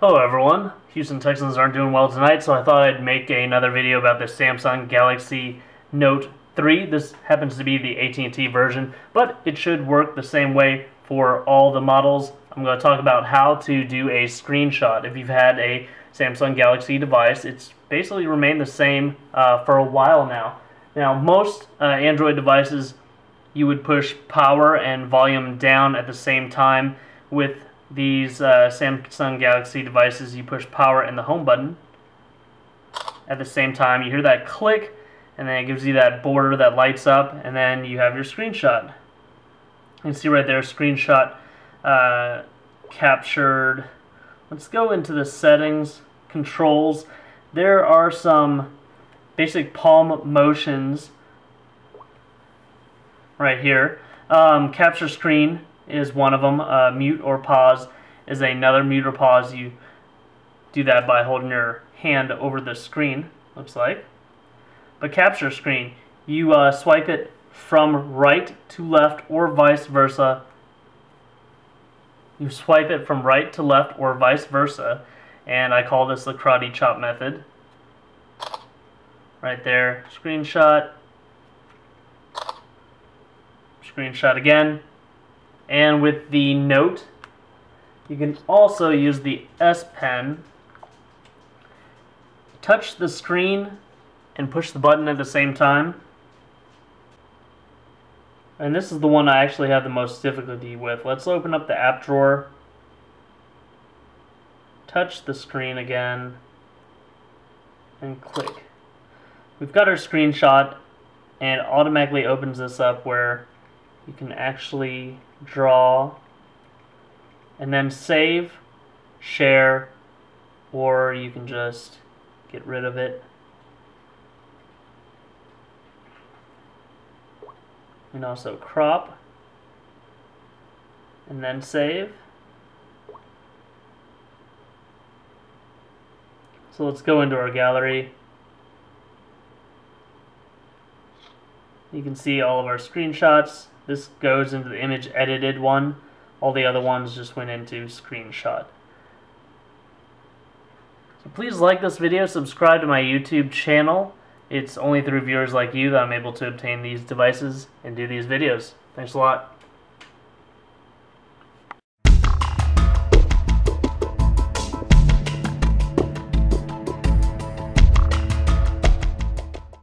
Hello everyone. Houston Texans aren't doing well tonight, so I thought I'd make another video about the Samsung Galaxy Note 3. This happens to be the AT&T version, but it should work the same way for all the models. I'm going to talk about how to do a screenshot. If you've had a Samsung Galaxy device, it's basically remained the same uh, for a while now. Now, most uh, Android devices, you would push power and volume down at the same time with these uh, Samsung Galaxy devices, you push power and the home button at the same time. You hear that click, and then it gives you that border that lights up, and then you have your screenshot. You can see right there, screenshot uh, captured. Let's go into the settings, controls. There are some basic palm motions right here. Um, capture screen, is one of them. Uh, mute or pause is another. Mute or pause, you do that by holding your hand over the screen, looks like. But capture screen, you uh, swipe it from right to left or vice versa. You swipe it from right to left or vice versa. And I call this the karate chop method. Right there, screenshot. Screenshot again. And with the note, you can also use the S Pen. Touch the screen and push the button at the same time. And this is the one I actually have the most difficulty with. Let's open up the app drawer. Touch the screen again. And click. We've got our screenshot and automatically opens this up where you can actually draw, and then save, share, or you can just get rid of it. And also crop, and then save. So let's go into our gallery. You can see all of our screenshots. This goes into the image edited one. All the other ones just went into screenshot. So please like this video, subscribe to my YouTube channel. It's only through viewers like you that I'm able to obtain these devices and do these videos. Thanks a lot.